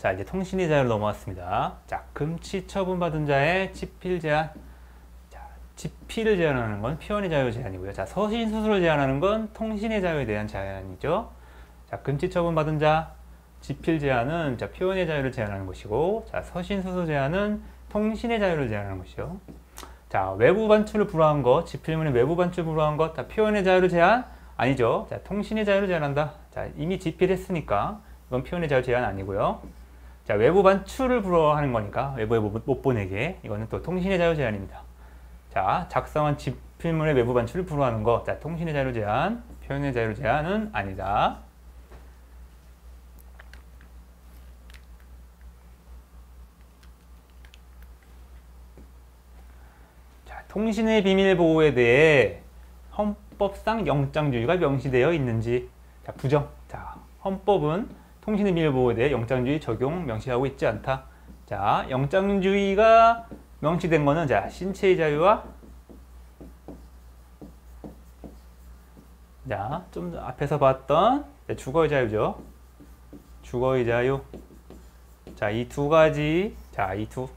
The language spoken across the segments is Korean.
자, 이제 통신의 자유로 넘어왔습니다. 자, 금치 처분받은 자의 집필 제한. 자, 집필을 제한하는 건 표현의 자유 제한이고요. 자, 서신 수수를 제한하는 건 통신의 자유에 대한 제한이죠. 자, 금치 처분받은 자, 집필 제한은 자, 표현의 자유를 제한하는 것이고, 자, 서신 수수 제한은 통신의 자유를 제한하는 것이죠. 자, 외부 반출을 불허한 것, 집필문의 외부 반출 불허한 것, 다 표현의 자유를 제한 아니죠. 자, 통신의 자유를 제한한다. 자, 이미 집필했으니까 이건 표현의 자유 제한 아니고요. 자, 외부 반출을 불허하는 거니까 외부에 못 보내게 이거는 또 통신의 자유 제한입니다. 자, 작성한 집필문의 외부 반출을 불허하는 거. 자, 통신의 자유 제한, 표현의 자유 제한은 아니다. 자, 통신의 비밀 보호에 대해 헌법상 영장주의가 명시되어 있는지 자, 부정. 자, 헌법은 통신의 비밀 보호에 대해 영장주의 적용 명시하고 있지 않다. 자, 영장주의가 명시된 거는 자, 신체의 자유와 자, 좀 앞에서 봤던 주거의 자유죠. 주거의 자유. 자, 이 두 가지, 자, 이 두,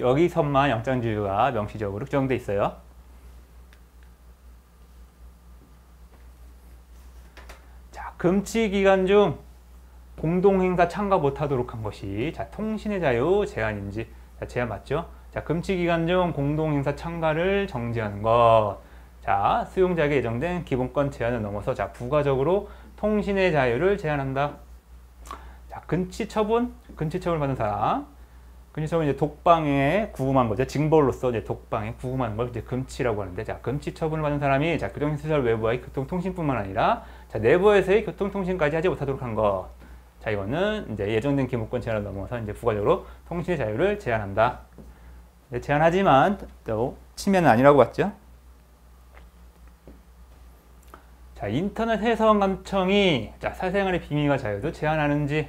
여기서만 영장주의가 명시적으로 규정돼 있어요. 자, 금치 기간 중 공동행사 참가 못하도록 한 것이 자 통신의 자유 제한인지 자, 제한 맞죠? 자 금치 기간 중 공동행사 참가를 정지하는 것. 자 수용자에게 예정된 기본권 제한을 넘어서 자 부가적으로 통신의 자유를 제한한다. 자 근치 처분, 근치 처분을 받은 사람. 근치 처분 이제 독방에 구금한 거죠. 징벌로서 이제 독방에 구금하는 걸 이제 금치라고 하는데 자 금치 처분을 받은 사람이 자 교정시설 외부와의 교통통신뿐만 아니라 자 내부에서의 교통통신까지 하지 못하도록 한 것. 자, 이거는 이제 예정된 기본권 제한을 넘어서 이제 부가적으로 통신의 자유를 제한한다. 네, 제한하지만 또 침해는 아니라고 봤죠. 자, 인터넷 해석 감청이 자, 사생활의 비밀과 자유도 제한하는지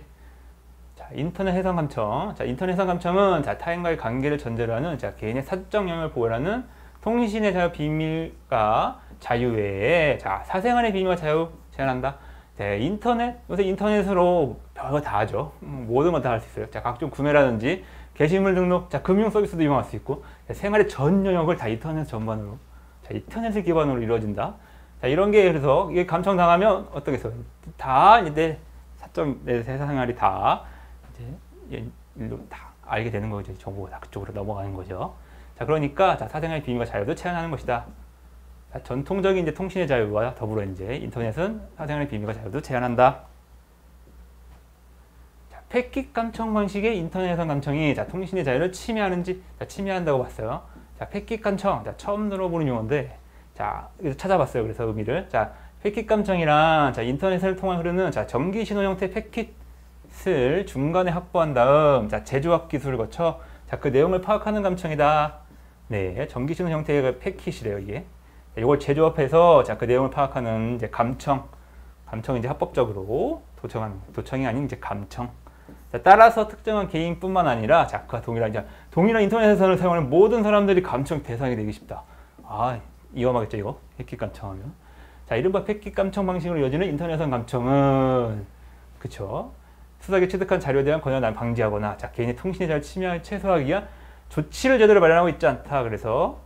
자, 인터넷 해석 감청. 자, 인터넷 해석 감청은 자, 타인과의 관계를 전제로 하는 자, 개인의 사적 영역을 보호하는 통신의 자유 비밀과 자유 외에 자, 사생활의 비밀과 자유 제한한다. 네, 인터넷, 요새 인터넷으로 별거 다 하죠. 음, 모든 건 다 할 수 있어요. 자, 각종 구매라든지 게시물 등록, 자, 금융 서비스도 이용할 수 있고, 자, 생활의 전 영역을 다 인터넷 전반으로, 자, 인터넷을 기반으로 이루어진다. 자, 이런 게 그래서 이게 감청 당하면 어떻겠어요? 다 이제 사적 내 세상활이 다 이제 일로 다 알게 되는 거죠. 정보가 다 그쪽으로 넘어가는 거죠. 자, 그러니까 자, 사생활 비밀과 자유도 제한하는 것이다. 전통적인 이제 통신의 자유와 더불어 이제 인터넷은 사생활의 비밀과 자유도 제한한다. 자, 패킷 감청 방식의 인터넷 감청이 자, 통신의 자유를 침해하는지 자, 침해한다고 봤어요. 자, 패킷 감청 자, 처음 들어보는 용어인데 자, 찾아봤어요. 그래서 의미를 자, 패킷 감청이란 자, 인터넷을 통해 흐르는 자, 전기 신호 형태 패킷을 중간에 확보한 다음 자, 제조합 기술을 거쳐 자, 그 내용을 파악하는 감청이다. 네, 전기 신호 형태의 패킷이래요, 이게. 이걸 제조합해서 자, 그 내용을 파악하는 이제 감청, 감청 이제 합법적으로 도청한 도청이 아닌 이제 감청. 자, 따라서 특정한 개인뿐만 아니라 자, 그와 동일한 이제 동일한 인터넷에서를 사용하는 모든 사람들이 감청 대상이 되기 쉽다. 아, 위험하겠죠 이거 패킷 감청하면. 자, 이른바 패킷 감청 방식으로 이어지는 인터넷선 감청은 그쵸? 수사기 취득한 자료에 대한 권한을 방지하거나 자, 개인의 통신의 자를 침해를 최소화하기 위한 조치를 제대로 마련하고 있지 않다. 그래서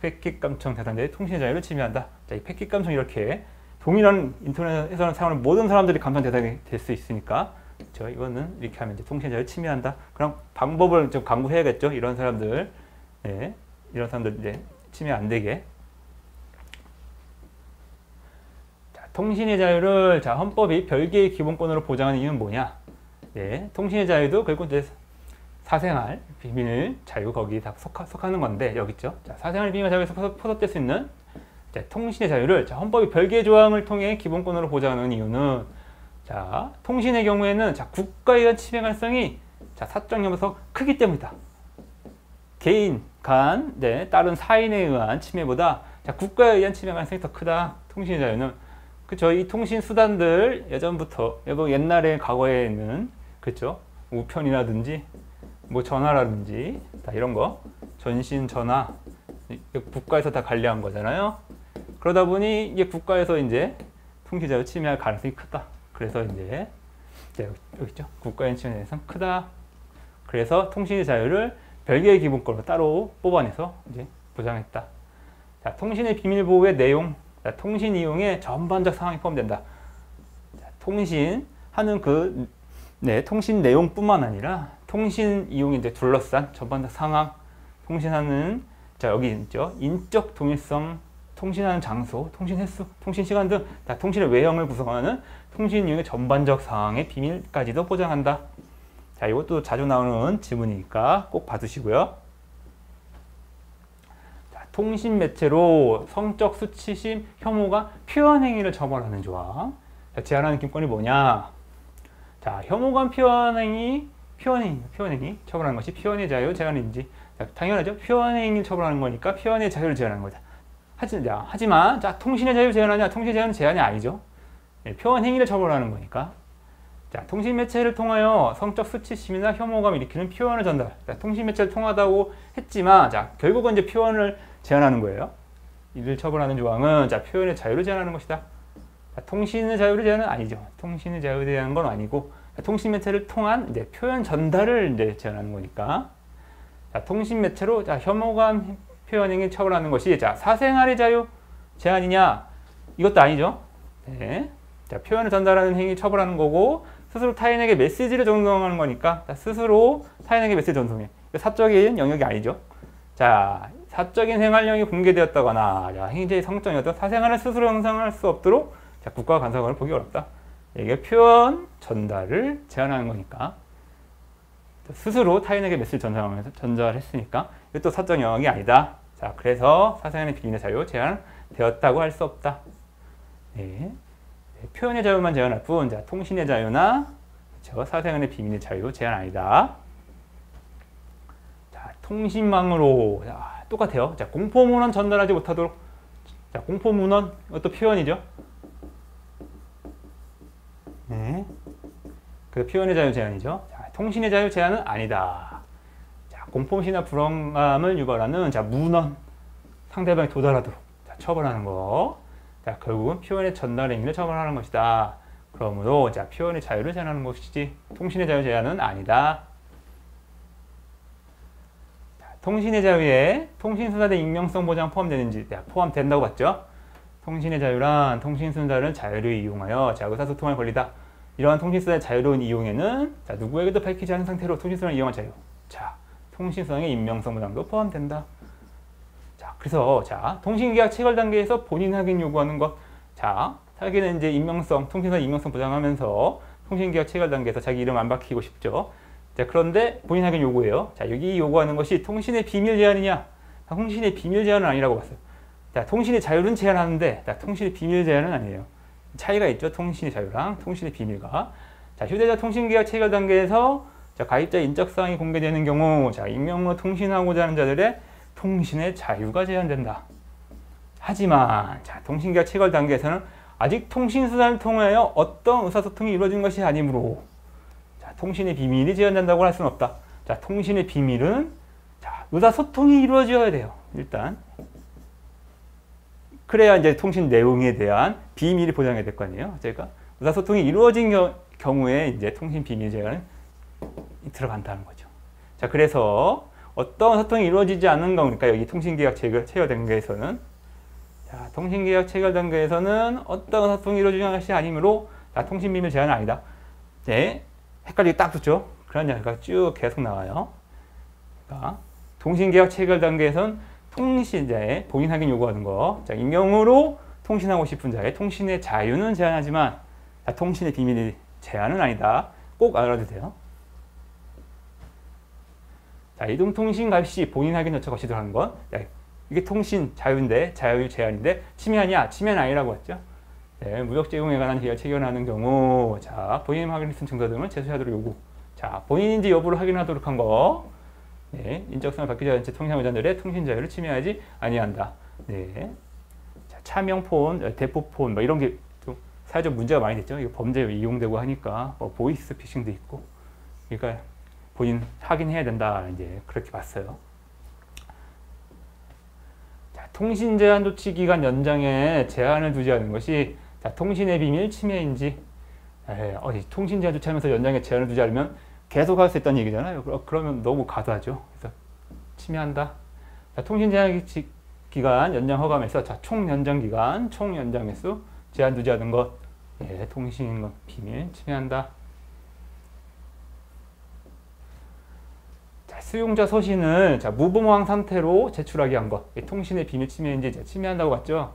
패킷 감청 대상자의 통신의 자유를 침해한다. 자, 이 패킷 감청 이렇게 동일한 인터넷에서는 사용하는 모든 사람들이 감청 대상이 될 수 있으니까 그렇죠? 이거는 이렇게 하면 이제 통신의 자유를 침해한다. 그럼 방법을 좀 강구해야겠죠. 이런 사람들, 네, 이런 사람들 이제 침해 안 되게. 자, 통신의 자유를 자 헌법이 별개의 기본권으로 보장하는 이유는 뭐냐? 네, 통신의 자유도 결국 사생활 비밀 자유 거기 다 속하, 속하 는 건데 여기 있죠. 자, 사생활 비밀 자유에서 포섭될 수 있는 자, 통신의 자유를 자, 헌법이 별개의 조항을 통해 기본권으로 보장하는 이유는 자, 통신의 경우에는 자, 국가에 의한 침해 가능성이 자, 사적 영역에서 크기 때문이다. 개인 간 네, 다른 사인에 의한 침해보다 자, 국가에 의한 침해 가능성이 더 크다. 통신의 자유는 그죠? 이 통신 수단들 예전부터 옛날에 과거에는 그죠? 우편이라든지 뭐 전화라든지 다 이런 거 전신 전화 국가에서 다 관리한 거잖아요. 그러다 보니 이게 국가에서 이제 통신 자유 침해할 가능성이 크다. 그래서 이제 자, 여기 있죠. 국가의 침해 대상 크다. 그래서 통신의 자유를 별개의 기본권으로 따로 뽑아내서 이제 보장했다. 자, 통신의 비밀 보호의 내용, 자, 통신 이용의 전반적 상황이 포함된다. 자, 통신 하는 그 네, 통신 내용뿐만 아니라 통신 이용이 이제 둘러싼 전반적 상황, 통신하는 자 여기 있죠 인적 동일성, 통신하는 장소, 통신 횟수, 통신 시간 등 다 통신의 외형을 구성하는 통신 이용의 전반적 상황의 비밀까지도 보장한다. 자 이것도 자주 나오는 지문이니까 꼭 봐두시고요. 자, 통신 매체로 성적 수치심, 혐오가 표현 행위를 처벌하는 조항. 자, 제한하는 기권이 뭐냐? 자, 혐오감 표현 행위, 표현행위, 표현행위 처벌하는 것이 표현의 자유 제한인지 자, 당연하죠. 표현행위를 처벌하는 거니까 표현의 자유를 제한하는 거다. 하지, 자, 하지만 자, 통신의 자유 제한하냐? 통신 제한은 제한이 아니죠. 네, 표현 행위를 처벌하는 거니까. 자, 통신 매체를 통하여 성적 수치심이나 혐오감을 일으키는 표현을 전달. 자, 통신 매체를 통하다고 했지만, 자, 결국은 이제 표현을 제한하는 거예요. 이를 처벌하는 조항은 자, 표현의 자유를 제한하는 것이다. 통신의 자유를 제한은 아니죠. 통신의 자유에 대한 건 아니고 통신 매체를 통한 이제 표현 전달을 이제 제한하는 거니까. 자, 통신 매체로 자, 혐오감 표현 행위 처벌하는 것이 자, 사생활의 자유 제한이냐? 이것도 아니죠. 네. 자, 표현을 전달하는 행위 처벌하는 거고 스스로 타인에게 메시지를 전송하는 거니까 자, 스스로 타인에게 메시지 전송해. 사적인 영역이 아니죠. 자, 사적인 생활령이 공개되었다거나 자, 행위자의 성적이 어떤 사생활을 스스로 형성할 수 없도록 자, 국가 간섭을 보기 어렵다. 이게 표현 전달을 제한하는 거니까 스스로 타인에게 메시지 전달하면서 전달했으니까 이것도 사적 영역이 아니다. 자, 그래서 사생활의 비밀의 자유 제한되었다고 할 수 없다. 네. 네, 표현의 자유만 제한할 뿐, 자, 통신의 자유나 그렇죠? 사생활의 비밀의 자유 제한 아니다. 자, 통신망으로 자, 똑같아요. 자, 공포 문헌 전달하지 못하도록 자, 공포 문헌 이것도 표현이죠. 네. 그 표현의 자유 제한이죠. 자, 통신의 자유 제한은 아니다. 자, 공포심이나 불안감을 유발하는 자, 문헌 상대방이 도달하도록 자, 처벌하는 거. 자, 결국은 표현의 전달 행위를 처벌하는 것이다. 그러므로 자, 표현의 자유를 제한하는 것이지 통신의 자유 제한은 아니다. 자, 통신의 자유에 통신수단의 익명성 보장 포함되는지 자, 포함된다고 봤죠. 통신의 자유란 통신순자를 자유를 이용하여 자, 의사소통할 권리다. 이러한 통신수단의 자유로운 이용에는 자, 누구에게도 밝히지 않은 상태로 통신수단을 이용할 자유. 자, 통신수단의 임명성 보장도 포함된다. 자, 그래서 자, 통신계약 체결 단계에서 본인 확인 요구하는 것. 자, 자기는 이제 임명성, 통신수단 임명성 보장하면서 통신계약 체결 단계에서 자기 이름 안 밝히고 싶죠. 자, 그런데 본인 확인 요구해요. 자, 여기 요구하는 것이 통신의 비밀 제한이냐? 통신의 비밀 제한은 아니라고 봤어요. 자, 통신의 자유는 제한하는데 자, 통신의 비밀 제한은 아니에요. 차이가 있죠. 통신의 자유랑 통신의 비밀과. 자, 휴대자 통신계약 체결 단계에서 자, 가입자 인적사항이 공개되는 경우 자, 익명으로 통신하고자 하는 자들의 통신의 자유가 제한된다. 하지만 자, 통신계약 체결 단계에서는 아직 통신수단을 통하여 어떤 의사소통이 이루어진 것이 아니므로 자, 통신의 비밀이 제한된다고 할 수는 없다. 자, 통신의 비밀은 자, 의사소통이 이루어져야 돼요. 일단 그래야 이제 통신 내용에 대한 비밀이 보장이 될 거 아니에요. 제가 의사소통이 이루어진 겨, 경우에 이제 통신 비밀 제한은 들어간다는 거죠. 자, 그래서 어떤 소통이 이루어지지 않는 거니까 여기 통신계약 체결, 체결 단계에서는 자, 통신계약 체결 단계에서는 어떤 소통이 이루어지는 것이 아니므로 자, 통신 비밀 제한은 아니다. 네, 헷갈리게 딱 붙죠. 그런 이야기가 쭉 계속 나와요. 그러니까 통신계약 체결 단계에서는 통신자의 본인 확인 요구하는 거. 자, 익명으로 통신하고 싶은 자의 통신의 자유는 제한하지만 자, 통신의 비밀이 제한은 아니다. 꼭 알아두세요. 자, 이동통신 시 본인 확인 요청 없이 들어가는 건 자, 이게 통신 자유인데 자유 제한인데 침해하냐? 침해는 아니라고 했죠. 네, 무역 제공에 관한 계약 체결하는 경우 자, 본인 확인 쓴 증서 등을 제출하도록 요구. 자, 본인인지 여부를 확인하도록 한 거. 네, 인적성을 밝히지 않은 채 통신 의자들의 통신 자유를 침해하지 아니한다. 네. 자, 차명폰, 대포폰 뭐 이런 게 좀 사회적 문제가 많이 됐죠. 이거 범죄에 이용되고 하니까 뭐 보이스 피싱도 있고. 그러니까 본인 확인해야 된다. 이제 그렇게 봤어요. 자, 통신 제한 조치 기간 연장에 제한을 두지 않은 것이 자, 통신의 비밀 침해인지 에, 어, 통신 제한 조치하면서 연장에 제한을 두지 않으면 계속 할 수 있다는 얘기잖아요. 그러면 너무 과도하죠. 그래서 침해한다. 자, 통신 제한 기간 연장 허가에서 자, 총 연장 기간, 총 연장 횟수 제한 두지 않은 것, 예, 통신 비밀 침해한다. 자, 수용자 서신을 자, 무보호항 상태로 제출하게 한 것, 통신의 비밀 침해인지 침해한다고 봤죠.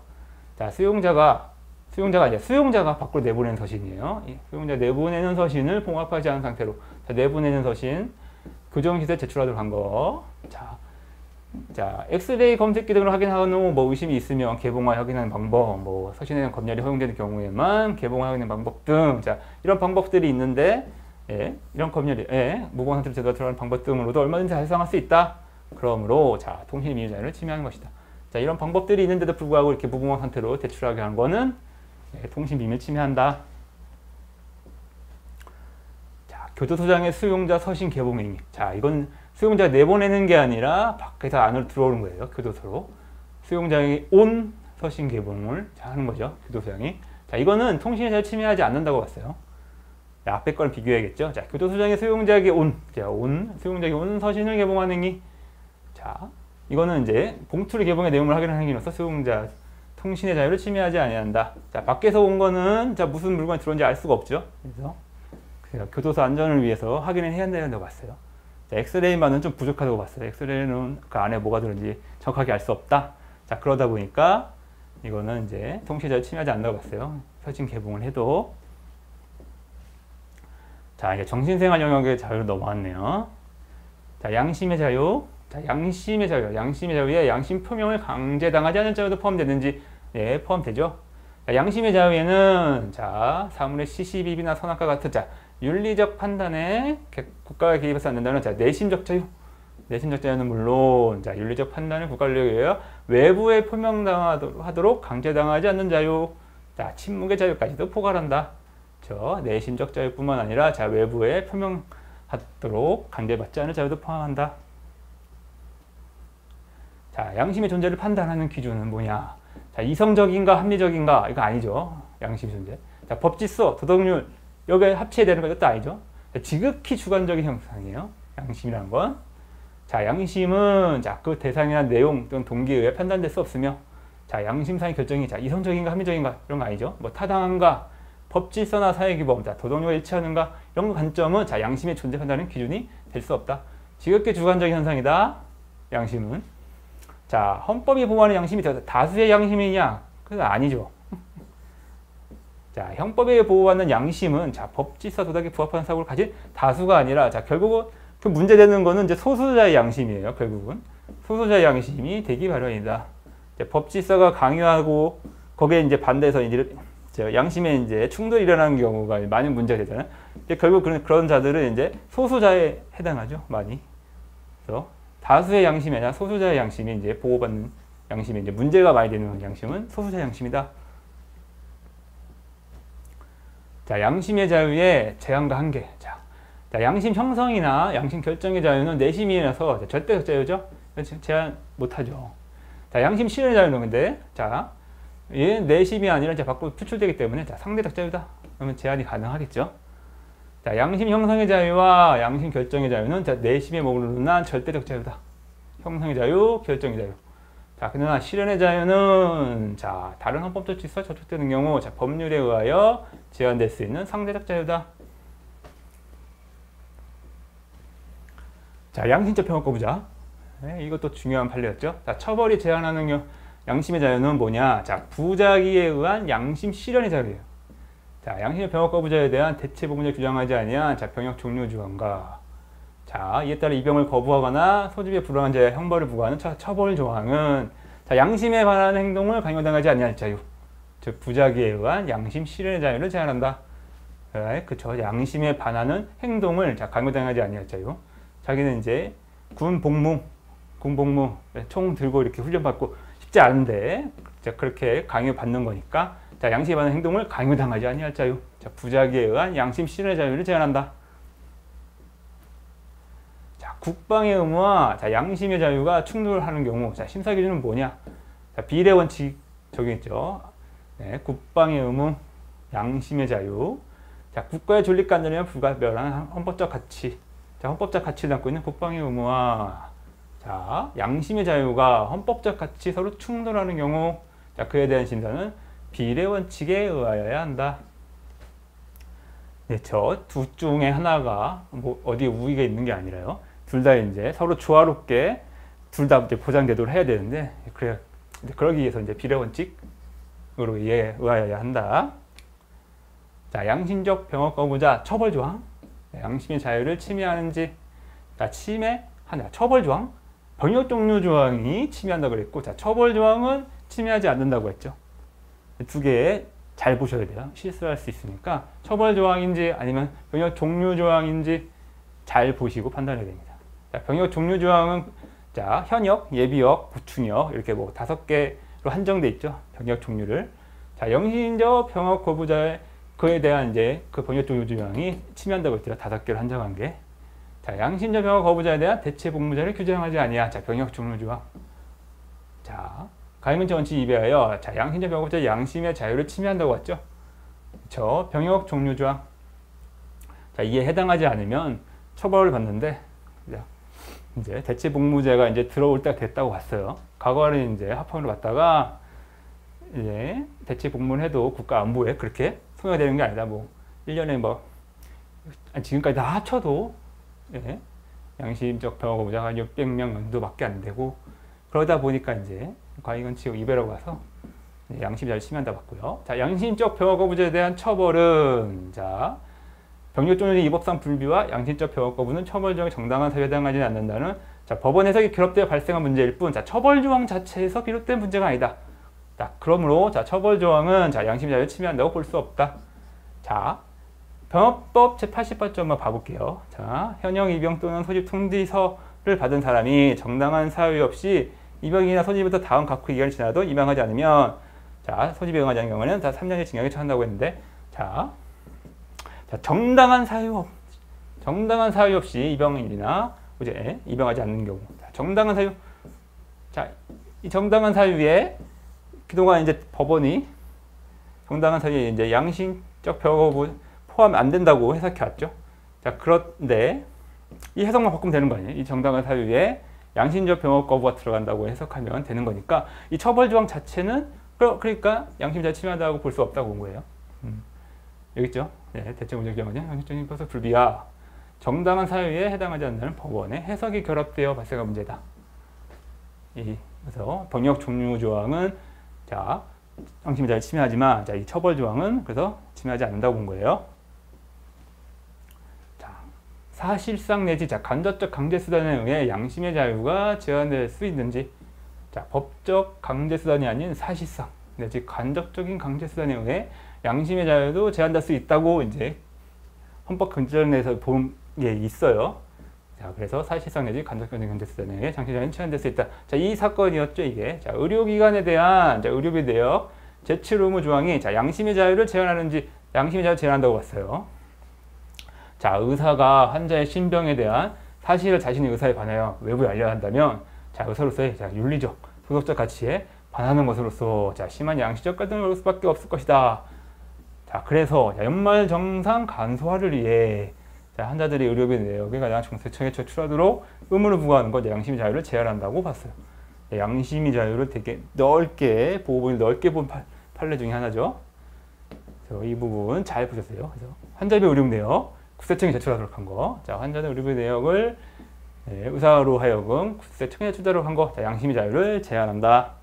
자, 수용자가 수용자가 이제 수용자가 밖으로 내보내는 서신이에요. 수용자 내보내는 서신을 봉합하지 않은 상태로 자, 내보내는 서신 교정 시세 제출하도록 한 거. 자, 자, 엑스레이 검색 기능을 확인하는 후 뭐 의심이 있으면 개봉화 확인하는 방법, 뭐 서신에는 검열이 허용되는 경우에만 개봉화 확인하는 방법 등, 자 이런 방법들이 있는데, 예, 이런 검열이, 예, 무공 상태로 제도가 들어가는 방법 등으로도 얼마든지 달성할 수 있다. 그러므로 자 통신 미유 자유를 침해하는 것이다. 자 이런 방법들이 있는데도 불구하고 이렇게 무공화 상태로 제출하게 한 거는 예, 통신 비밀 침해한다. 자 교도소장의 수용자 서신 개봉 행위. 자 이건 수용자 내보내는 게 아니라 밖에서 안으로 들어오는 거예요. 교도소로. 수용장이 온 서신 개봉을 하는 거죠. 교도소장이. 자, 이거는 통신에 잘 침해하지 않는다고 봤어요. 자, 앞에 거랑 비교해야겠죠. 자, 교도소장이 수용자에게 온, 자, 온, 수용자에게 온 서신을 개봉하는 행위. 자, 이거는 이제 봉투를 개봉해 내용을 확인하는 행위로서 수용자 통신의 자유를 침해하지 아니한다. 자, 밖에서 온 거는 자, 무슨 물건이 들어온지 알 수가 없죠. 그래서 교도소 안전을 위해서 확인을 해야 된다고 봤어요. 엑스레이만은 좀 부족하다고 봤어요. 엑스레이는 그 안에 뭐가 들었는지 정확하게 알 수 없다. 자, 그러다 보니까 이거는 이제 통신자유 침해하지 않는다고 봤어요. 서진 개봉을 해도. 자, 이제 정신생활 영역의 자유로 넘어왔네요. 자, 양심의 자유. 자, 양심의 자유. 양심의 자유에 양심 표명을 강제당하지 않는 자유도 포함되는지, 예, 포함되죠. 자, 양심의 자유에는, 자, 사물의 시시비비나 선악과 같은 자, 윤리적 판단에 국가가 개입해서 안 된다는 자 내심적 자유 내심적 자유는 물론 자 윤리적 판단을 국가를 위하여 외부에 표명당하도록 강제당하지 않는 자유. 자 침묵의 자유까지도 포괄한다. 저 내심적 자유뿐만 아니라 자 외부에 표명하도록 강제받지 않을 자유도 포함한다. 자 양심의 존재를 판단하는 기준은 뭐냐? 자 이성적인가 합리적인가? 이거 아니죠. 양심 존재. 자 법질서 도덕률 여기에 합치해야 되는 것도 아니죠. 지극히 주관적인 형상이에요. 양심이라는 건. 자, 양심은 자, 그 대상이나 내용 또는 동기에 의해 판단될 수 없으며 자, 양심상의 결정이 자, 이성적인가 합리적인가 이런 거 아니죠. 뭐 타당한가, 법질서나 사회규범, 자, 도덕률과 일치하는가 이런 관점은 자, 양심의 존재 판단은 기준이 될 수 없다. 지극히 주관적인 현상이다. 양심은. 자, 헌법이 보호하는 양심이 다수의 양심이냐? 그거 아니죠. 자, 형법에 보호하는 양심은 자, 법질서 도덕에 부합하는 사고를 가진 다수가 아니라 자, 결국은 그 문제되는 거는 이제 소수자의 양심이에요. 결국은 소수자의 양심이 되기 마련이다. 이제 법질서가 강요하고 거기에 이제 반대해서 이제 양심에 이제 충돌이 일어나는 경우가 많이 문제가 되잖아요. 이제 결국 그런 그런 자들은 이제 소수자에 해당하죠. 많이. 그래서 다수의 양심이 아니라 소수자의 양심이 이제 보호받는 양심이 이제 문제가 많이 되는 양심은 소수자 양심이다. 자, 양심의 자유의 제한과 한계. 자, 자, 양심 형성이나 양심 결정의 자유는 내심이라서 절대적 자유죠. 제한 못하죠. 자, 양심 실현의 자유는 근데 자, 얘 내심이 아니라 이제 밖으로 표출되기 때문에 자, 상대적 자유다. 그러면 제한이 가능하겠죠. 자, 양심 형성의 자유와 양심 결정의 자유는 자, 내심에 머무르는 절대적 자유다. 형성의 자유, 결정의 자유. 자, 그러나 실현의 자유는 자, 다른 헌법적 질서 저촉되는 경우 자, 법률에 의하여 제한될 수 있는 상대적 자유다. 자, 양심적 평가 보자. 네, 이것도 중요한 판례였죠. 자, 처벌이 제한하는 경우 양심의 자유는 뭐냐? 자, 부작위에 의한 양심 실현의 자유예요. 자, 양심의 병역 거부자에 대한 대체 부분을 규정하지 아니한 자, 병역 종료 주관과 자, 이에 따라 입영을 거부하거나 소집에 불응한 자에 형벌을 부과하는 처, 처벌 조항은 자, 양심에 관한 행동을 강요당하지 아니할 자유. 즉 부작위에 의한 양심 실현의 자유를 제한한다. 그렇죠. 양심에 반하는 행동을 자, 강요당하지 아니할 자유. 자기는 이제 군 복무, 군 복무 네, 총 들고 이렇게 훈련받고 쉽지 않은데 자, 그렇게 강요받는 거니까 자, 양심에 반하는 행동을 강요당하지 아니할 자유. 자, 부작위에 의한 양심 실현의 자유를 제한한다. 국방의 의무와 자, 양심의 자유가 충돌하는 경우 자, 심사 기준은 뭐냐? 자, 비례 원칙 적용했죠. 네, 국방의 의무, 양심의 자유. 자, 국가의 존립 간절이면 불가별한 헌법적 가치. 자, 헌법적 가치를 담고 있는 국방의 의무와 자, 양심의 자유가 헌법적 가치 서로 충돌하는 경우 자, 그에 대한 심사는 비례 원칙에 의하여야 한다. 네, 저두 중에 하나가 뭐 어디에 우위가 있는 게 아니라요. 둘 다 이제 서로 조화롭게 둘 다 이제 보장되도록 해야 되는데 그래 그러기 위해서 이제 비례 원칙으로 이에 의하여야 한다. 자, 양심적 병역 거부자 처벌 조항. 양심의 자유를 침해하는지 자, 침해 하나 처벌 조항. 병역 종류 조항이 침해한다고 그랬고 자, 처벌 조항은 침해하지 않는다고 했죠. 두 개 잘 보셔야 돼요. 실수할 수 있으니까 처벌 조항인지 아니면 병역 종류 조항인지 잘 보시고 판단해야 됩니다. 자, 병역 종류 조항은 자, 현역, 예비역, 구충역 이렇게 뭐 다섯 개로 한정돼 있죠. 병역 종류를. 자, 영신적 병역 거부자의 그에 대한 이제 그 병역 종류 조항이 침해한다고 했더라. 다섯 개로 한정한 게. 자, 양심적 병역 거부자에 대한 대체 복무자를 규정하지 아니야. 자, 병역 종류 조항. 자, 가해문제 원칙 이배하여 자, 양심적 병역 거부자 양심의 자유를 침해한다고 했죠. 저 병역 종류 조항. 자, 이에 해당하지 않으면 처벌을 받는데 이제 대체 복무제가 이제 들어올 때가 됐다고 봤어요. 과거에는 이제 합헌으로 봤다가 이제 대체 복무를 해도 국가 안보에 그렇게 소요되는 게 아니다. 뭐 1년에 뭐 지금까지 다 합쳐도 예, 양심적 병역보자가 600명 정도밖에 안 되고 그러다 보니까 이제 과잉원칙 이배로 가서 양심 잘 치면다 봤고요. 자, 양심적 병역 거부제에 대한 처벌은 자 병력종류의 입법상 불비와 양심적 병역 거부는 처벌 조항 정당한 사유에 해당하지 않는다는 자, 법원 해석이 결합되어 발생한 문제일 뿐, 자, 처벌 조항 자체에서 비롯된 문제가 아니다. 자, 그러므로 자, 처벌 조항은 자, 양심 자유 침해한다고 볼 수 없다. 자, 병역법 제88조 한번 봐볼게요. 자, 현역 입영 또는 소집 통지서를 받은 사람이 정당한 사유 없이 입영이나 소집부터 다음 각후 기간이 지나도 입양하지 않으면 자, 소집에 응하지 않은 경우는 다 3년의 징역에 처한다고 했는데 자, 자, 정당한 사유 없, 정당한 사유 없이 입양일이나 이제 입양하지 않는 경우. 자, 정당한 사유. 자, 이 정당한 사유에 그동안 이제 법원이 정당한 사유에 이제 양심적 병거부 포함 안 된다고 해석해 왔죠. 자, 그런데 이 해석만 바꾸면 되는 거 아니에요? 이 정당한 사유에 양심적 병역 거부가 들어간다고 해석하면 되는 거니까 이 처벌 조항 자체는 그러니까 양심자 침해한다고 볼 수 없다고 본 거예요. 음. 여기 있죠? 네, 대체 문제 경우는 형식적인 것을 불비하 정당한 사유에 해당하지 않는 법원의 해석이 결합되어 발생한 문제다. 이, 그래서 병역 종류 조항은 자 양심자를 침해하지만 자, 이 처벌 조항은 그래서 침해하지 않는다고 본 거예요. 자, 사실상 내지 자 간접적 강제 수단에 의해 양심의 자유가 제한될 수 있는지 자 법적 강제 수단이 아닌 사실상 내지 간접적인 강제 수단에 의해 양심의 자유도 제한될 수 있다고 이제 헌법 근절에서 본 게 있어요. 자, 그래서 사실상 내지 수단에 장치 자유는 제한될 수 있다. 자, 이 사건이었죠, 이게. 자, 의료기관에 대한 자, 의료비 내역 제출 의무 조항이 자, 양심의 자유를 제한하는지 양심의 자유를 제한한다고 봤어요. 자, 의사가 환자의 신병에 대한 사실을 자신의 의사에 반하여 외부에 알려야 한다면 자, 의사로서의 자, 윤리적, 도덕적 가치에 반하는 것으로서 자, 심한 양심적 갈등을 올 수밖에 없을 것이다. 자, 그래서 연말 정상 간소화를 위해 자, 환자들이 의료비 내역에 관한 정세청에 제출하도록 의무를 부과하는 것, 양심의 자유를 제한한다고 봤어요. 양심의 자유를 되게 넓게 보호본이 넓게 본 판례 중에 하나죠. 그래서 이 부분 잘 보셨어요. 그래서 환자비 의료비 내역 국세청에 제출하도록 한 거. 자, 환자는 의료비 내역을 네, 의사로 하여금 국세청에 제출하도록 한 거. 자, 양심의 자유를 제한한다.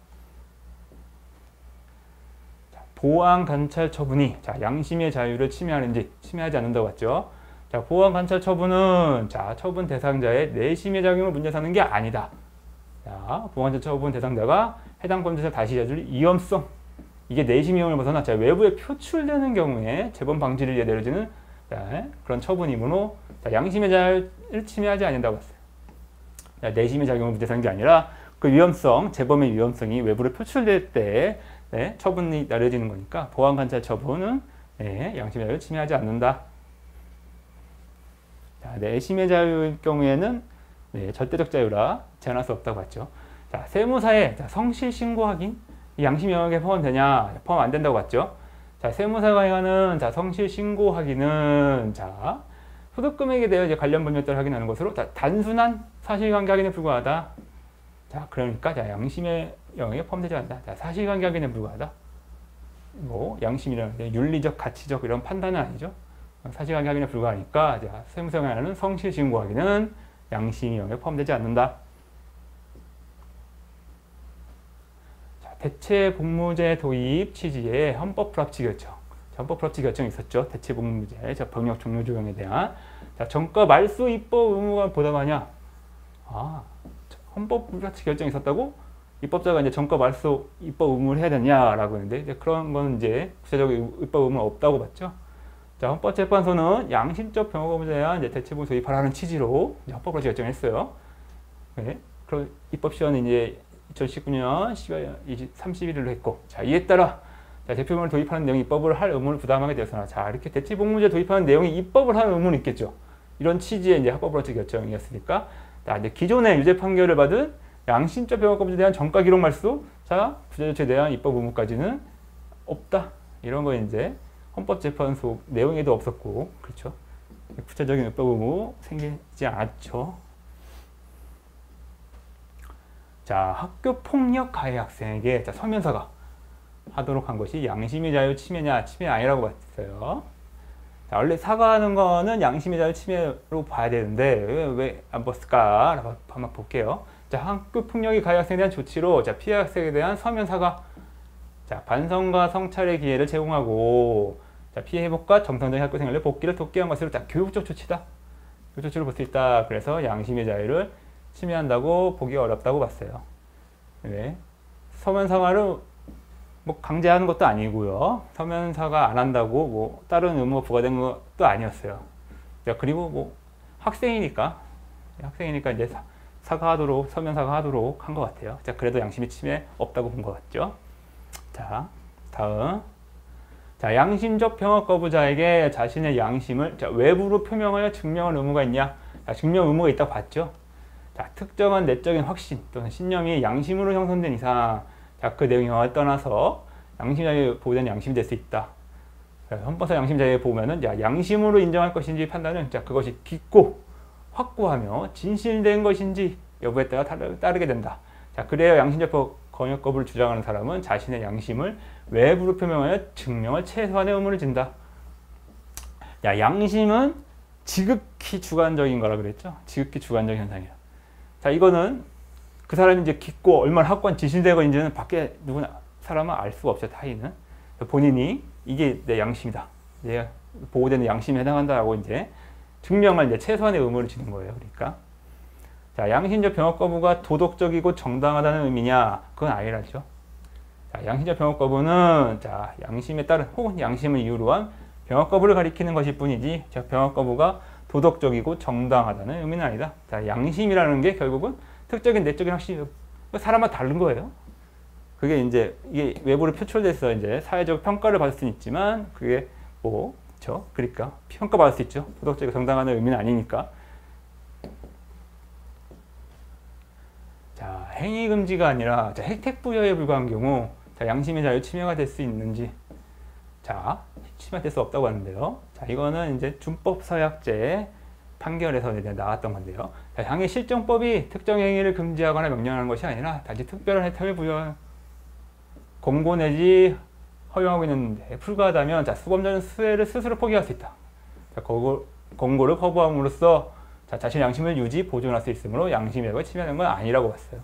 보안 관찰 처분이 자, 양심의 자유를 침해하는지 침해하지 않는다고 봤죠. 자, 보안 관찰 처분은 자, 처분 대상자의 내심의 작용을 문제 삼는 게 아니다. 자, 보안 관찰 처분 대상자가 해당 범죄를 다시 저질 위험성 이게 내심 위험을 벗어나 자, 외부에 표출되는 경우에 재범 방지를 위해 내려지는 자, 그런 처분이므로 자, 양심의 자유를 침해하지 않는다고 했어요. 자, 내심의 작용을 문제 삼는 게 아니라 그 위험성, 재범의 위험성이 외부로 표출될 때 네, 처분이 내려지는 거니까 보안 관찰 처분은 네, 양심의 자유를 침해하지 않는다. 자, 내심의 자유의 경우에는 네, 절대적 자유라 제한할 수 없다고 봤죠. 자, 세무사에 자, 성실 신고 확인 이 양심 영역에 포함되냐? 포함 안 된다고 봤죠. 자, 세무사가 행하는 자, 성실 신고 확인은 자, 소득 금액에 대해 이제 관련 법률들을 확인하는 것으로 자, 단순한 사실관계 확인에 불과하다. 자, 그러니까 자, 양심의 영역에 포함되지 않는다. 자, 사실관계 확인에 불과하다. 뭐 양심이라는 게 윤리적, 가치적 이런 판단은 아니죠. 사실관계 확인에 불과하니까 자, 세무사가 하는 성실 신고 확인은 양심의 영역에 포함되지 않는다. 자, 대체 복무제 도입 취지의 헌법 불합치 결정. 헌법 불합치 결정이 있었죠. 대체 복무제, 자, 병력 종료 조정에 대한 자, 정가 말소 입법 의무가 보다마냐. 아, 헌법 불합치 결정이 있었다고 입법자가 이제 정가 말소 입법 의무를 해야 되냐라고 했는데 이제 그런 건 이제 구체적인 입법 의무는 없다고 봤죠. 자, 헌법재판소는 양심적 병역 의무에 대한 이제 대체복무 도입하라는 취지로 헌법을 결정했어요. 네. 그럼 입법 시한은 이제 2019년 10월 31일로 했고, 자 이에 따라 자, 대표명을 도입하는 내용이 입법을 할 의무를 부담하게 되었으나, 자 이렇게 대체복무제 도입하는 내용이 입법을 하는 의무는 있겠죠. 이런 취지의 이제 합법으로 결정이었으니까, 자 이제 기존의 유죄 판결을 받은 양심적 병역법에 대한 정가 기록 말수, 자 부재조치에 대한 입법 의무까지는 없다. 이런 거 이제 헌법재판소 내용에도 없었고, 그렇죠. 구체적인 입법 의무 생기지 않았죠. 자, 학교 폭력 가해 학생에게 자, 서면서가 하도록 한 것이 양심의 자유 침해냐, 침해 아니라고 봤어요. 자, 원래 사과하는 거는 양심의 자유 침해로 봐야 되는데 왜 안 봤을까? 한번 볼게요. 자, 학교 폭력이 가해 학생에 대한 조치로 자, 피해 학생에 대한 서면 사과, 자, 반성과 성찰의 기회를 제공하고 자, 피해 회복과 정상적인 학교 생활의 복귀를 돕기 위한 것으로 자, 교육적 조치다. 교육 조치로 볼 수 있다. 그래서 양심의 자유를 침해한다고 보기 어렵다고 봤어요. 네. 서면 사과를 뭐 강제하는 것도 아니고요. 서면 사과 안 한다고 뭐 다른 의무가 부과된 것도 아니었어요. 그리고 뭐 학생이니까 학생이니까 이제 사, 과하도록 서면 사과하도록 한 것 같아요. 자 그래도 양심의 침해 없다고 본 것 같죠. 자 다음 자 양심적 병역 거부자에게 자신의 양심을 자, 외부로 표명하여 증명할 의무가 있냐? 자, 증명 의무가 있다고 봤죠. 자, 특정한 내적인 확신 또는 신념이 양심으로 형성된 이상 자, 그 내용을 떠나서 양심자유 보호된 양심이 될 수 있다. 헌법상 양심자유에 보면은 야, 양심으로 인정할 것인지 판단은 자, 그것이 깊고 확고하며 진실된 것인지 여부에 따라 따르, 게 된다. 자, 그래야 양심적 권역 거부를 주장하는 사람은 자신의 양심을 외부로 표명하여 증명을 최소한의 의무를 진다. 야, 양심은 지극히 주관적인 거라 그랬죠. 지극히 주관적인 현상이야. 자, 이거는 그 사람이 이제 깊고 얼마나 확고한 지신되고있는지는 밖에 누구나 사람은 알 수가 없죠. 타인은 본인이 이게 내 양심이다. 내 보호되는 양심에 해당한다라고 이제 증명할 이제 최소한의 의무를 지는 거예요. 그러니까 자 양심적 병역 거부가 도덕적이고 정당하다는 의미냐? 그건 아니라죠. 자, 양심적 병역 거부는 자 양심에 따른 혹은 양심을 이유로 한 병역 거부를 가리키는 것일 뿐이지 병역 거부가 도덕적이고 정당하다는 의미는 아니다. 자, 양심이라는 게 결국은 특적인 내적인 확신, 사람마다 다른 거예요. 그게 이제 이게 외부로 표출돼서 이제 사회적 평가를 받을 수는 있지만 그게 뭐, 저 그러니까 평가받을 수 있죠. 도덕적이고 정당하다는 의미는 아니니까. 자, 행위 금지가 아니라 자, 혜택 부여에 불과한 경우 자, 양심의 자유 침해가 될 수 있는지 자, 침해될 수 없다고 하는데요. 자, 이거는 이제 준법 서약제 판결에서 이제 나왔던 건데요. 자, 향해 실정법이 특정 행위를 금지하거나 명령하는 것이 아니라 단지 특별한 혜택을 부여 공고 내지 허용하고 있는데 불가하다면 자, 수범자는 수혜를 스스로 포기할 수 있다. 자, 공고, 공고를 거부함으로써 자, 자신의 양심을 유지, 보존할 수 있으므로 양심의 침해하는 건 아니라고 봤어요.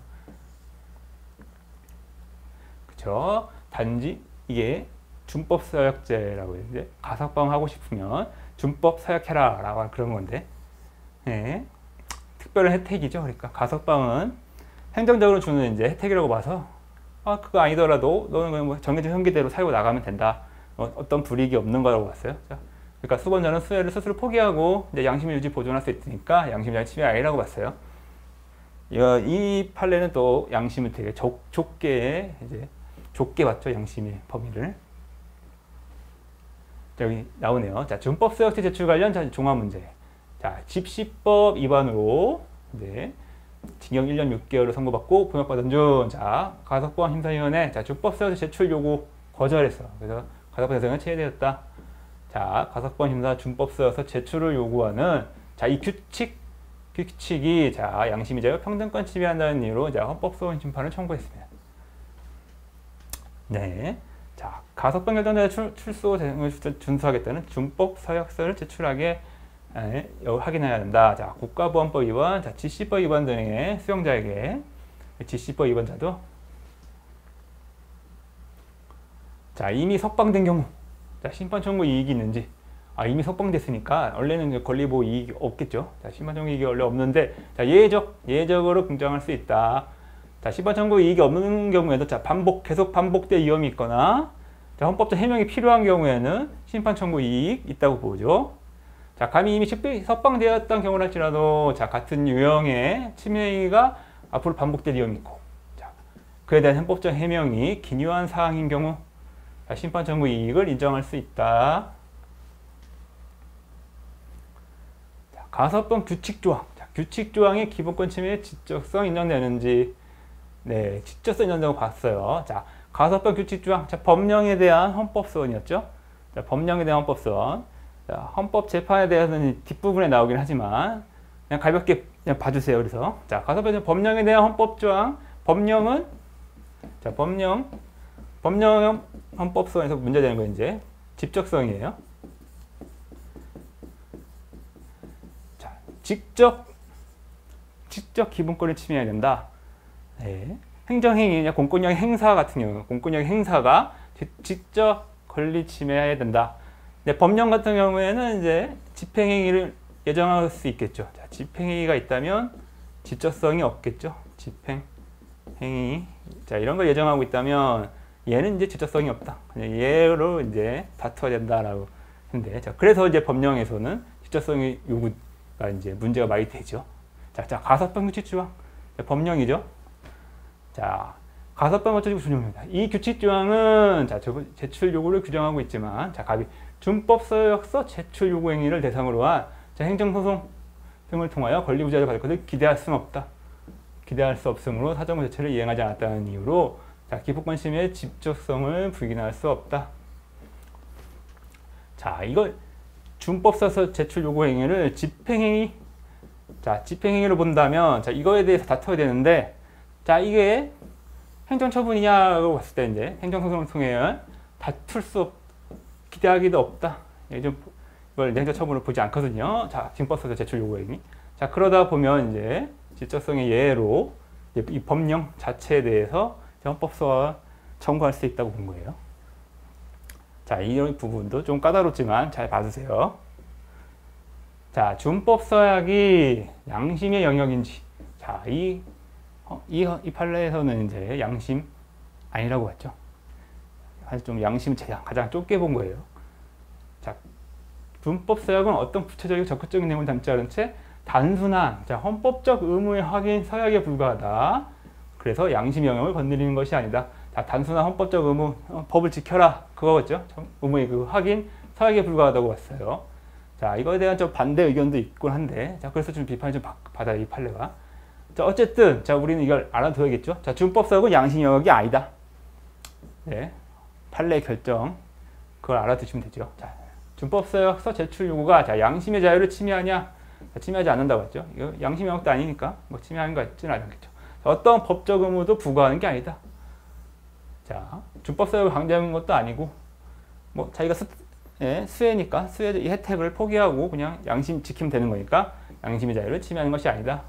그쵸? 단지 이게 준법 서약제라고 했는데 가석방 하고 싶으면 준법 서약해라 라고 그런 건데 네. 특별한 혜택이죠. 그러니까 가석방은 행정적으로 주는 이제 혜택이라고 봐서 아 그거 아니더라도 너는 그냥 뭐 정해진 형기대로 살고 나가면 된다. 어, 어떤 불이익이 없는 거라고 봤어요. 자, 그러니까 수번자는 수혜를 스스로 포기하고 이제 양심 유지 보존할 수 있으니까 양심장 침해 아니라고 봤어요. 이, 이 판례는 또 양심을 되게 좁, 좁게 이제 좁게 봤죠 양심의 범위를. 여기 나오네요. 자, 준법 수역제 제출 관련 종합 문제. 자, 집시법 위반으로 네. 징역 1년 6개월을 선고받고 병역받은 중, 자, 가석방 심사위원회, 자, 수역제 제출 요구 거절했어. 그래서 가석방 대상은 체외되었다. 자, 가석방 심사 준법서에서 제출을 요구하는 자, 이 규칙 규칙이 자, 양심의 자유 평등권 침해한다는 이유로 자, 헌법소원 심판을 청구했습니다. 네. 자, 가석방 결정자의 출, 출소 대상을 준수하겠다는 준법 서약서를 제출하게 에, 확인해야 된다. 자, 국가보안법 위반, 자, 지시법 위반 등의 수용자에게 지시법 위반자도 자, 이미 석방된 경우 자, 심판 청구 이익이 있는지 아, 이미 석방됐으니까 원래는 권리보호 이익이 없겠죠. 자, 심판 청구 이익이 원래 없는데 자, 예적 예적으로 긍정할 수 있다. 자, 심판 청구 이익이 없는 경우에도 자, 반복 계속 반복될 위험이 있거나 자, 헌법적 해명이 필요한 경우에는 심판 청구 이익 있다고 보죠. 자, 감히 이미 석방되었던 경우랄지라도 자, 같은 유형의 침해가 앞으로 반복될 위험이 있고 자, 그에 대한 헌법적 해명이 기묘한 사항인 경우 자, 심판 청구 이익을 인정할 수 있다. 자, 가석방 규칙 조항. 자, 규칙 조항의 기본권 침해의 지적성 인정되는지 네, 지적성 인정되고 봤어요. 자, 가석방 규칙 조항. 자, 법령에 대한 헌법소원이었죠. 자, 법령에 대한 헌법소원. 자, 헌법 재판에 대해서는 뒷부분에 나오긴 하지만 그냥 가볍게 그냥 봐주세요. 그래서 자, 가석방 법령에 대한 헌법 조항. 법령은 자, 법령 법령 헌법소원에서 문제되는 건 이제 직접성이에요. 자, 직접 직접 기본권을 침해해야 된다. 네. 행정행위냐 공권력 행사 같은 경우 공권력 행사가 직접 권리 침해해야 된다. 네, 법령 같은 경우에는 이제 집행행위를 예정할 수 있겠죠. 자, 집행행위가 있다면 직접성이 없겠죠. 집행행위. 자, 이런 걸 예정하고 있다면 얘는 이제 직접성이 없다. 그냥 얘로 이제 다투어야 된다라고 했는데, 자, 그래서 이제 법령에서는 직접성의 요구가 이제 문제가 많이 되죠. 자, 자, 가석방 규칙 조항. 법령이죠. 자, 가석방 어쩌고 준용입니다. 이 규칙 조항은 자, 제출 요구를 규정하고 있지만, 자, 갑이 준법서역서 제출 요구 행위를 대상으로 한 자, 행정소송 등을 통하여 권리부자를 받을 것을 기대할 수는 없다. 기대할 수 없으므로 사정부 자체를 이행하지 않았다는 이유로 자, 기폭권 심의 집적성을 부인할 수 없다. 자, 이걸 준법서서 제출 요구 행위를 집행행위 자, 집행행위로 본다면 자, 이거에 대해서 다퉈야 되는데 자, 이게 행정처분이냐고 봤을 때 이제 행정소송을 통해 다툴 수 없, 기대하기도 없다. 좀 이걸 행정처분을 보지 않거든요. 자, 준법서서 제출 요구 행위. 자, 그러다 보면 이제 질적성의 예로 이 법령 자체에 대해서 헌법소와 청구할 수 있다고 본 거예요. 자, 이런 부분도 좀 까다롭지만 잘 봐주세요. 자, 준법 서약이 양심의 영역인지. 자, 이, 어, 이, 이 판례에서는 이제 양심 아니라고 봤죠. 사실 좀 양심 제한 가장 좁게 본 거예요. 자, 준법서약은 어떤 구체적이고 적극적인 내용을 담지 않은 채 단순한 자, 헌법적 의무의 확인 서약에 불과하다. 그래서 양심 영역을 건드리는 것이 아니다. 자, 단순한 헌법적 의무, 어, 법을 지켜라. 그거겠죠. 의무의 그 확인, 사역에 불과하다고 봤어요. 자, 이거에 대한 좀 반대 의견도 있곤 한데, 자, 그래서 좀 비판이 좀 받아요, 이 판례가. 자, 어쨌든, 자, 우리는 이걸 알아둬야겠죠. 자, 준법사역은 양심 영역이 아니다. 네. 판례 결정. 그걸 알아두시면 되죠. 자, 준법사역서 제출 요구가, 자, 양심의 자유를 침해하냐? 자, 침해하지 않는다고 했죠. 이거 양심 영역도 아니니까, 뭐, 침해하는 거 같지는 않겠죠. 어떤 법적 의무도 부과하는 게 아니다. 자, 준법 사용을 강제하는 것도 아니고, 뭐, 자기가 수, 예, 수혜니까, 수혜 혜택을 포기하고 그냥 양심 지키면 되는 거니까, 양심의 자유를 침해하는 것이 아니다.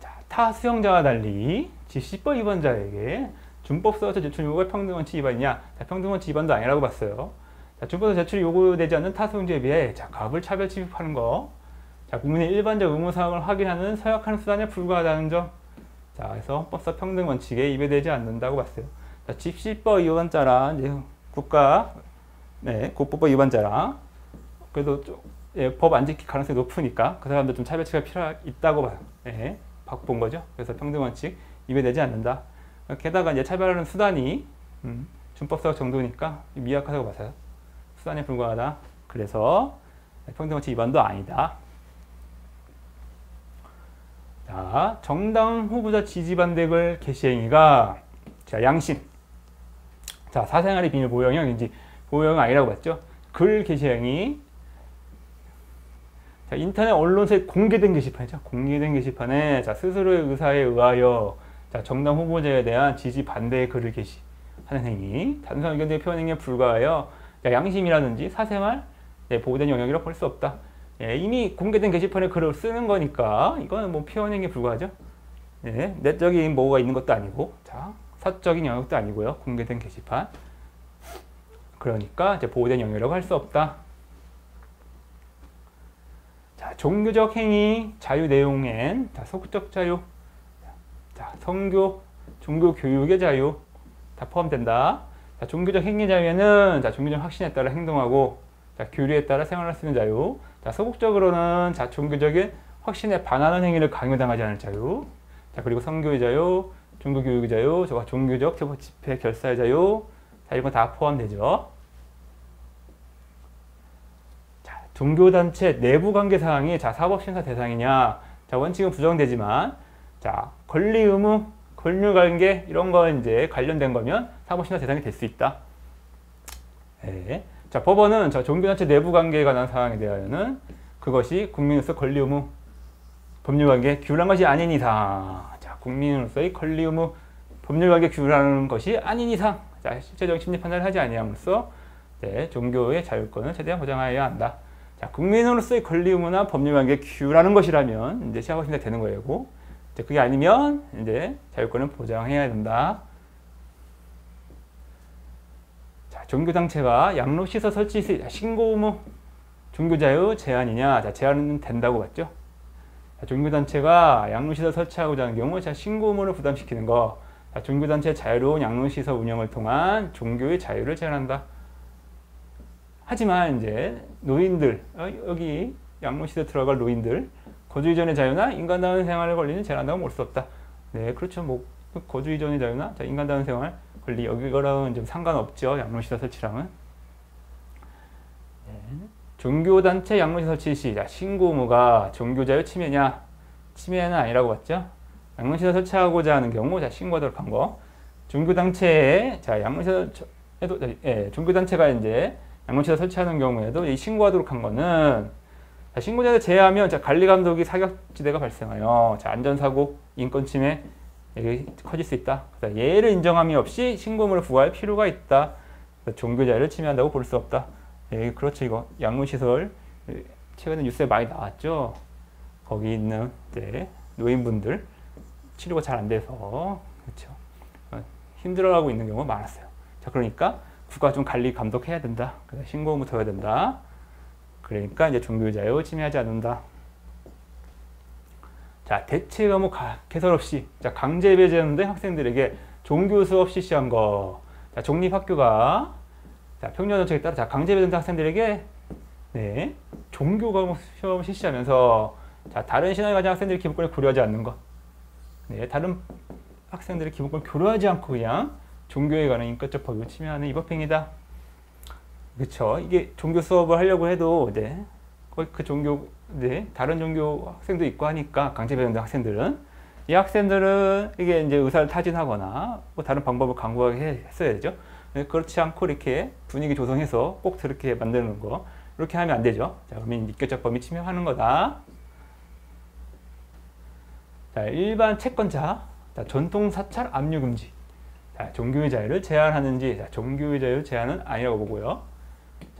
자, 타 수용자와 달리 지시법 위반자에게 준법서에서 제출 요구가 평등원칙 위반이냐? 자, 평등원칙 위반도 아니라고 봤어요. 자, 준법서 제출 요구되지 않는 타 수용자에 비해 자, 갑을 차별 취급하는 거, 자, 국민의 일반적 의무사항을 확인하는 서약하는 수단에 불과하다는 점. 자, 그래서 헌법사 평등 원칙에 위배되지 않는다고 봤어요. 자, 집시법 위반자라 이제 국가 네, 국법법 위반자라 그래도 좀, 예, 법안 지킬 가능성이 높으니까 그 사람들 좀 차별치가 필요 있다고 봐요. 예, 본 거죠. 그래서 평등 원칙 위배되지 않는다. 게다가 이제 차별하는 수단이 음, 준법사 정도니까 미약하다고 봐서요. 수단에 불과하다. 그래서 평등 원칙 위반도 아니다. 자, 정당 후보자 지지 반대글 개시 행위가 자, 양심. 자, 사생활의 비밀 보호영역인지 보호영역 아니라고 봤죠? 글 게시량이 자, 인터넷 언론사에 공개된 게시판이죠. 공개된 게시판에 자, 스스로의 의사에 의하여 자, 정당 후보자에 대한 지지 반대의 글을 게시하는 행위, 단순한 의견의 표현 행위에 불과하여 자, 양심이라든지 사생활 네, 보호된 영역이라고 볼수 없다. 예, 이미 공개된 게시판에 글을 쓰는 거니까 이거는 뭐 표현 행위에 불과하죠. 예, 내적인 뭐가 있는 것도 아니고, 자, 사적인 영역도 아니고요. 공개된 게시판. 그러니까 이제 보호된 영역이라고 할 수 없다. 자, 종교적 행위 자유 내용엔 자, 소극적 자유, 자, 성교, 종교 교육의 자유 다 포함된다. 자, 종교적 행위 자유에는 자, 종교적 확신에 따라 행동하고 자, 교리에 따라 생활할 수 있는 자유. 자, 소극적으로는 자, 종교적인 확신에 반하는 행위를 강요당하지 않을 자유. 자, 그리고 성교의 자유, 종교 교육의 자유, 저가 종교적 제보 집회 결사의 자유. 자, 이건 다 포함되죠. 자, 종교단체 내부 관계 사항이 자, 사법심사 대상이냐. 자, 원칙은 부정되지만 자, 권리 의무, 권유 관계 이런 거 이제 관련된 거면 사법심사 대상이 될 수 있다. 네. 자, 법원은 자, 종교단체 내부 관계에 관한 사항에 대하여는 그것이 국민으로서 권리 의무, 법률 관계 규율한 것이 아닌 이상, 자, 국민으로서의 권리 의무, 법률 관계 규율하는 것이 아닌 이상, 자, 실제적 심리 판단을 하지 아니함으로써 네, 종교의 자율권을 최대한 보장하여야 한다. 자, 국민으로서의 권리 의무나 법률 관계 규율하는 것이라면 이제 시작하시면 되는 거고, 이제 그게 아니면 이제 자율권을 보장해야 된다. 자, 종교단체가 양로시설 설치 시 신고 의무 종교자유 제한이냐? 자, 제한은 된다고 봤죠. 자, 종교단체가 양로시설 설치하고자 하는 경우 자, 신고 의무를 부담시키는 거. 자, 종교단체 자유로운 양로시설 운영을 통한 종교의 자유를 제한한다. 하지만 이제 노인들 어, 여기 양로시설 들어갈 노인들 거주 이전의 자유나 인간다운 생활을 권리는 제한한다고 볼 수 없다. 네, 그렇죠. 뭐 거주 이전의 자유나 자, 인간다운 생활 권리 여기거랑은 좀 상관없죠. 양로시설 설치랑은. 네. 종교단체 양로시설 설치 시 자, 신고 의무가 종교자유 침해냐? 침해는 아니라고 봤죠. 양로시설 설치하고자 하는 경우 자, 신고하도록 한 거. 종교단체에 자, 양로시설 에도 예, 종교단체가 이제 양로시설 설치하는 경우에도 이 신고하도록 한 거는 자, 신고자를 제외하면 자, 관리 감독이 사격지대가 발생하여 자, 안전사고, 인권 침해 이게 커질 수 있다. 예를 인정함이 없이 신고물을 부과할 필요가 있다. 종교 자유를 침해한다고 볼 수 없다. 예, 그렇죠. 이거 양로시설 최근에 뉴스에 많이 나왔죠. 거기 있는 이제 노인분들 치료가 잘 안 돼서 그렇죠. 어, 힘들어하고 있는 경우가 많았어요. 자, 그러니까 국가 좀 관리 감독해야 된다. 그래서 신고 의무 둬야 된다. 그러니까 이제 종교 자유 침해하지 않는다. 자, 대체 과목 개설 없이 자, 강제 배제하는데 학생들에게 종교 수업 실시한 거. 자, 종립학교가 자, 평년 정책에 따라 자, 강제 배제된 학생들에게 네, 종교 과목 시험 실시하면서 자, 다른 신앙을 가진 학생들의 기본권을 고려하지 않는 것. 네, 다른 학생들의 기본권을 고려하지 않고 그냥 종교에 관한 인권적 법을 침해하는 위법행위다. 그렇죠. 이게 종교 수업을 하려고 해도 이제 그 종교 네, 다른 종교 학생도 있고 하니까 강제 배정된 학생들은 이 학생들은 이게 이제 의사를 타진하거나 뭐 다른 방법을 강구하게 했어야 되죠. 네, 그렇지 않고 이렇게 분위기 조성해서 꼭 그렇게 만드는 거 이렇게 하면 안 되죠. 자, 그러면 인격적 범위 침해하는 거다. 자, 일반 채권자, 자, 전통 사찰 압류 금지. 자, 종교의 자유를 제한하는지, 자, 종교의 자유 제한은 아니라고 보고요.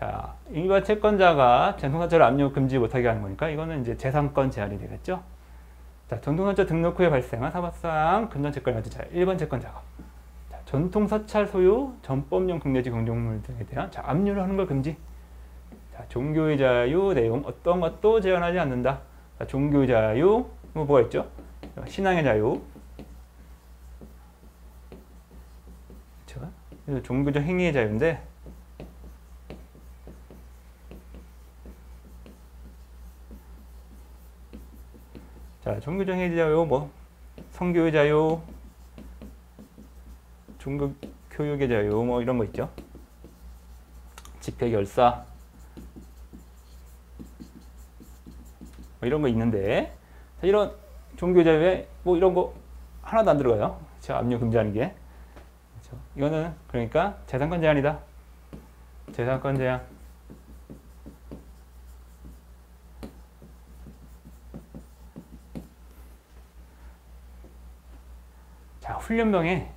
자, 일반 채권자가 전통사찰을 압류 금지 못하게 하는 거니까 이거는 이제 재산권 제한이 되겠죠. 자, 전통사찰 등록 후에 발생한 사법상 금전채권을 가진 자, 일반 채권자가 자, 전통사찰 소유, 전법용 국내지 공동물 등에 대한 자, 압류를 하는 걸 금지. 자, 종교의 자유 내용 어떤 것도 제한하지 않는다. 자, 종교의 자유 뭐 뭐가 있죠? 신앙의 자유. 그렇죠? 종교적 행위의 자유인데 자, 자유 뭐 성교의 자유 종교 교육의 자유 뭐 이런 거 있죠. 집회 결사 뭐 이런 거 있는데 이런 종교 자유에 뭐 이런 거 하나도 안 들어가요. 제가 압류 금지하는 게. 그렇죠. 이거는 그러니까 재산권 제한이다. 재산권 제한. 자, 훈련병에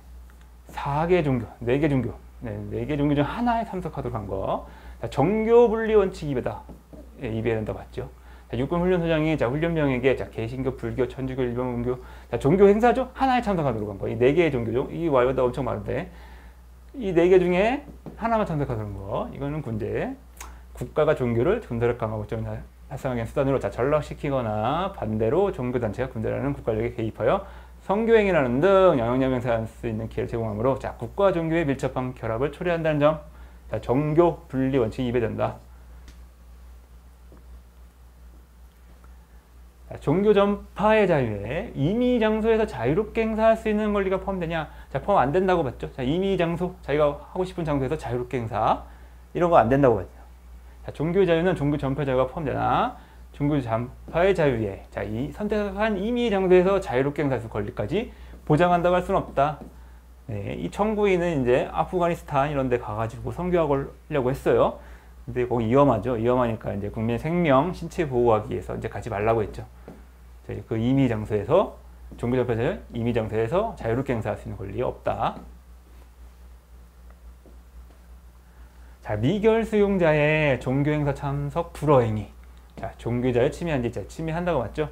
4개 종교, 4개 종교, 네, 4개 종교 중 하나에 참석하도록 한 거. 자, 정교 분리 원칙 입에다 예, 입에야 된다고 봤죠. 자, 육군 훈련소장이 자, 훈련병에게 자, 개신교, 불교, 천주교, 일본문교, 자, 종교 행사죠? 하나에 참석하도록 한 거. 이네 개의 종교죠. 이 와이어다 엄청 많은데 이네개 중에 하나만 참석하도록 한 거. 이거는 군대. 국가가 종교를 군대를 강하고 좀 하는 수단으로 자, 전락시키거나 반대로 종교단체가 군대라는 국가력에 개입하여 성교행위라는 등 영향력을 할수 있는 기회를 제공하므로 자, 국가 종교의 밀접한 결합을 초래한다는 점. 자, 정교 분리 원칙이 입에된다. 종교 전파의 자유에 임의 장소에서 자유롭게 행사할 수 있는 권리가 포함되냐? 자, 포함 안 된다고 봤죠. 자, 임의 장소, 자기가 하고 싶은 장소에서 자유롭게 행사 이런 거 안 된다고 봤죠. 자, 종교 자유는 종교 전파 자유가 포함되나? 종교 전파의 자유에 자, 이 선택한 임의 장소에서 자유롭게 행사할 수 권리까지 보장한다고 할 수는 없다. 네, 이 청구인은 이제 아프가니스탄 이런 데 가가지고 선교하려고 했어요. 근데 거기 위험하죠. 위험하니까 이제 국민의 생명, 신체 보호하기 위해서 이제 가지 말라고 했죠. 그 임의 장소에서 종교접해서 임의 장소에서 자유롭게 행사할 수 있는 권리 없다. 자, 미결 수용자의 종교 행사 참석 불허행위. 자, 종교자의 침해한 지 자, 침해한다고 맞죠?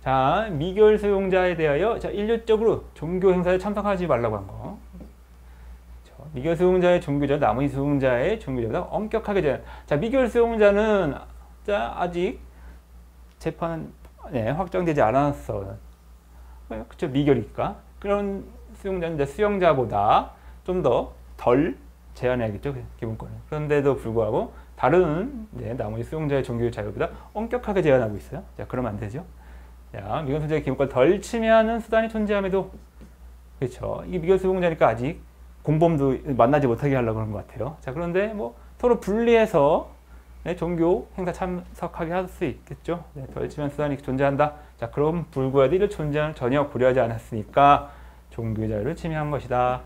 자, 미결 수용자에 대하여 자, 일률적으로 종교 행사에 참석하지 말라고 한 거. 미결 수용자의 종교자, 나머지 수용자의 종교자가 엄격하게 제한. 자, 미결 수용자는 자, 아직 재판 네, 확정되지 않았어. 그렇죠. 미결이니까. 그런 수용자는 이제 수용자보다 좀 더 덜 제한해야겠죠. 기본권을. 그런데도 불구하고 다른 네, 나머지 수용자의 종교 자유보다 엄격하게 제한하고 있어요. 자, 그러면 안 되죠. 자, 미결 수용자의 기본권 덜 침해하는 수단이 존재함에도 그렇죠. 이 미결 수용자니까 아직 공범도 만나지 못하게 하려고 하는 것 같아요. 자, 그런데 뭐 서로 분리해서 네, 종교 행사 참석하게 할 수 있겠죠. 네, 덜치면 수단이 존재한다. 자, 그럼 불구하고 이를 존재는 전혀 고려하지 않았으니까 종교 자유를 침해한 것이다.